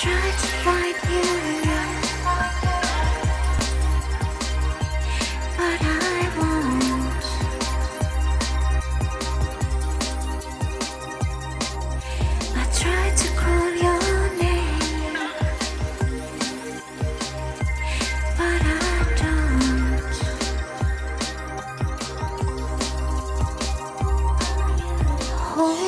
try to find you, but I won't. I try to call your name, but I don't.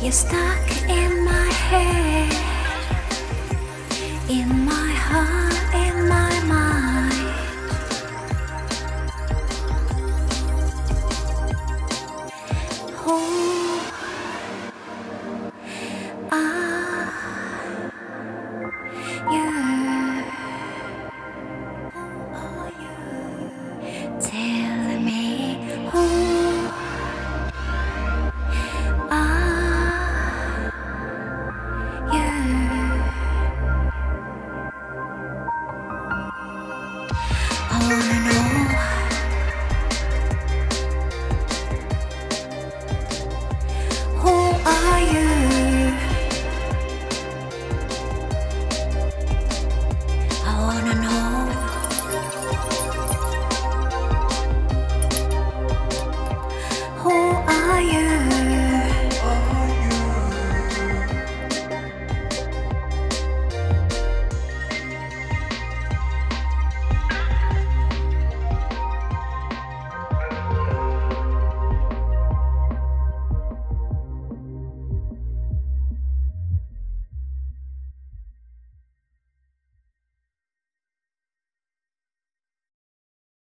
You're stuck in my head, in my heart, in my mind. Hold